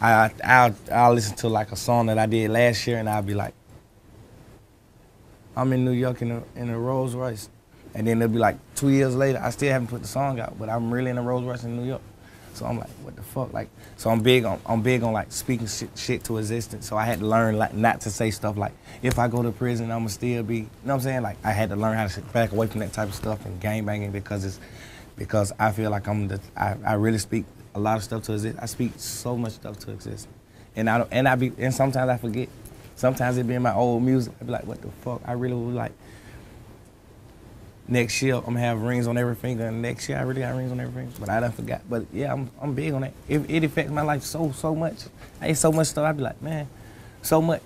I I'll, I'll listen to like a song that I did last year, and I'll be like, I'm in New York in a in a Rolls Royce, and then it'll be like two years later, I still haven't put the song out, but I'm really in a Rolls Royce in New York. So I'm like, what the fuck? Like, so I'm big on I'm big on like speaking shit, shit to existence. So I had to learn like not to say stuff like, if I go to prison, I'ma still be. You know what I'm saying? Like I had to learn how to back away from that type of stuff and gang banging because it's because I feel like I'm the I, I really speak a lot of stuff to exist. I speak so much stuff to exist, and I don't, and I be and sometimes I forget. Sometimes it be in my old music. I be like, what the fuck? I really like. Next year I'm gonna have rings on every finger, and next year I really got rings on every finger. But I done forgot. But yeah, I'm I'm big on that. It, it affects my life so so much. I ain't so much stuff. I be like, man, so much.